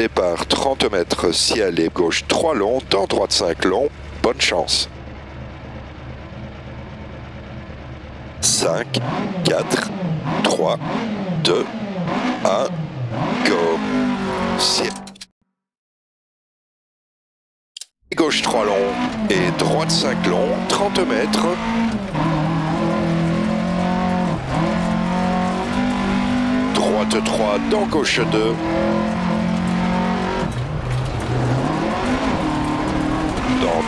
Départ 30 mètres, ciel et gauche 3 longs, temps droite 5 longs. Bonne chance. 5, 4, 3, 2, 1, go. Ciel. Gauche 3 longs et droite 5 longs, 30 mètres. Droite 3 dans gauche 2.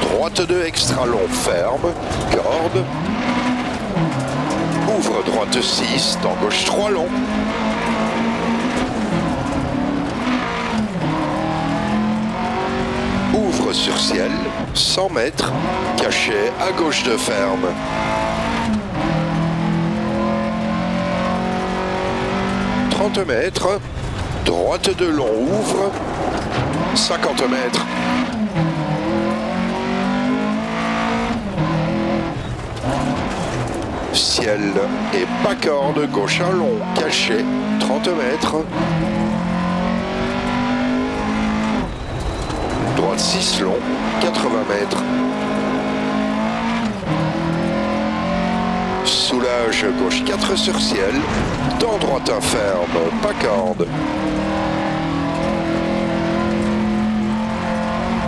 Droite 2 extra long ferme, corde. Ouvre droite 6 dans gauche 3 long. Ouvre sur ciel, 100 mètres, cachet à gauche de ferme. « 30 mètres, droite de long ouvre, 50 mètres. Ciel et pas corde, gauche un long, caché, 30 mètres. Droite 6 long, 80 mètres. Soulage gauche 4 sur ciel, dans droite un ferme, pas corde.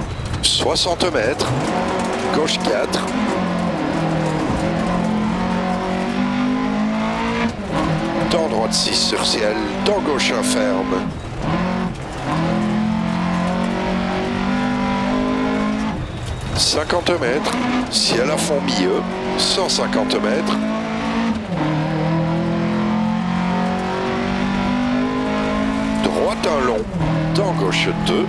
« 60 mètres, gauche 4, droite 6 sur ciel, dans gauche un ferme. « 50 mètres, ciel à fond milieu, 150 mètres. Droite un long, dans gauche 2.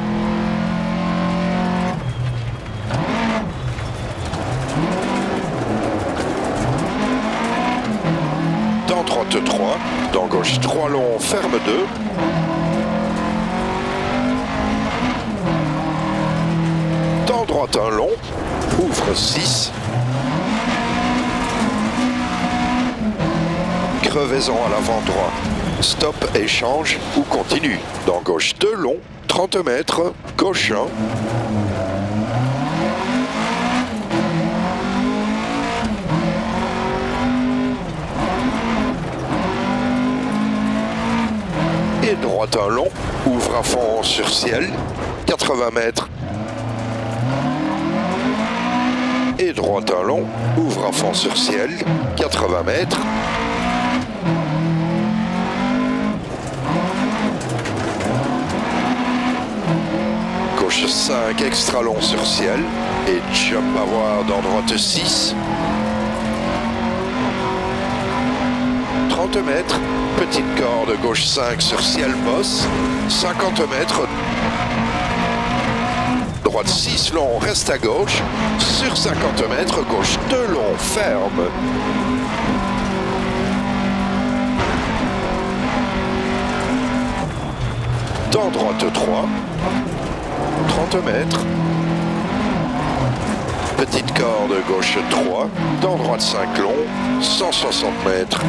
Dans droite 3, dans gauche 3 long, ferme 2. Dans droite un long, ouvre 6. Crevaison à l'avant droit. Stop, échange ou continue. Dans gauche 2 long, 30 mètres, gauche 1. Et droite un long, ouvre à fond sur ciel, 80 mètres. Et droite un long, ouvre à fond sur ciel, 80 mètres. Gauche 5, extra long sur ciel. Et jump à voir dans droite 6. 30 mètres, petite corde gauche 5 sur ciel bosse, 50 mètres, droite 6 long, reste à gauche, sur 50 mètres, gauche 2 long, ferme. Dans droite 3, 30 mètres, petite corde gauche 3, dans droite 5 long, 160 mètres.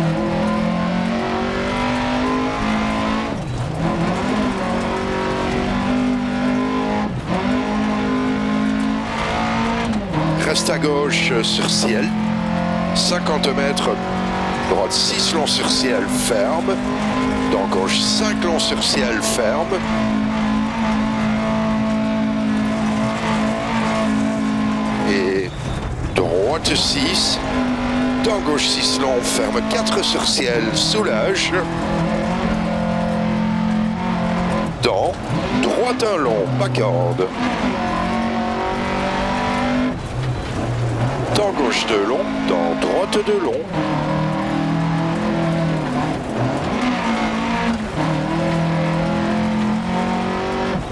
Reste à gauche sur ciel. 50 mètres. Droite 6 long sur ciel ferme. Dans gauche 5 long sur ciel ferme. Et droite 6. Dans gauche 6 long ferme 4 sur ciel soulage. Dans droite un long, pas Dans gauche de long, dans droite de long.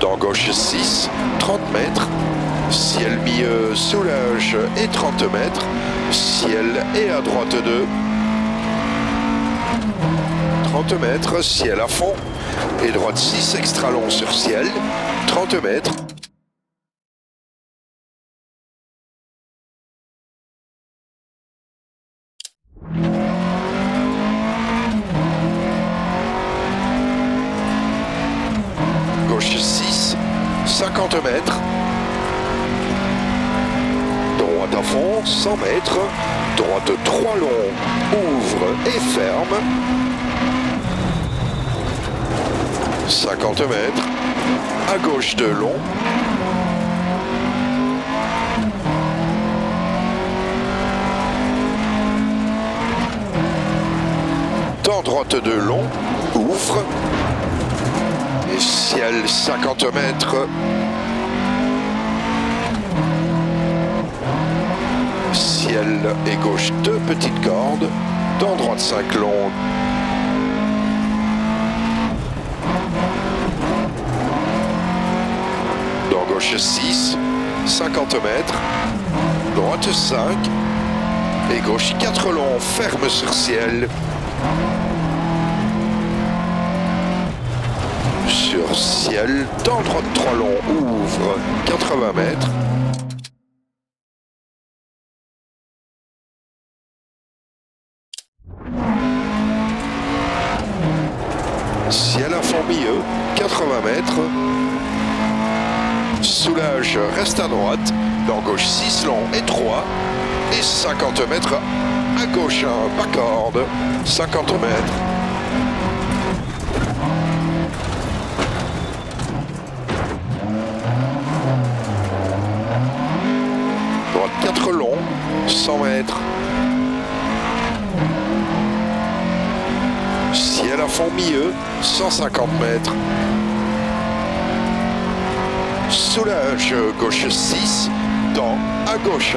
Dans gauche 6, 30 mètres. Ciel milieu, soulage et 30 mètres. Ciel et à droite 2. 30 mètres, ciel à fond. Et droite 6, extra long sur ciel. 30 mètres. Gauche 6, 50 mètres. Droite à fond, 100 mètres. Droite 3 long, ouvre et ferme. 50 mètres. À gauche de long. Dans droite de long, ouvre. Et ciel 50 mètres. Et gauche deux petites cordes. Dans droite 5 long. Dans gauche 6, 50 mètres. Droite 5. Et gauche 4 long, ferme sur ciel. Sur ciel, dans droite 3 long, ouvre 80 mètres. Ciel milieu, 80 mètres. Soulage reste à droite, dans gauche 6 long et 3. Et 50 mètres à gauche un pas corde, 50 mètres. Droite 4 long, 100 mètres. Fond milieu, 150 mètres. Soulage gauche 6, dans à gauche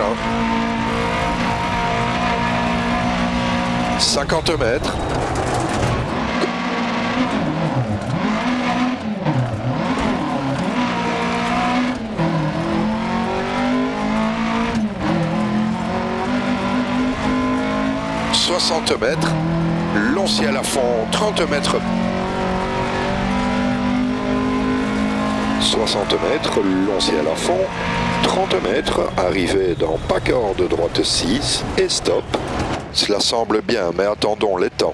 1. 50 mètres. « 60 mètres, ciel à fond, 30 mètres 60 mètres, ciel à fond, 30 mètres, arrivée dans Packard de droite 6 et stop. Cela semble bien, mais attendons les temps.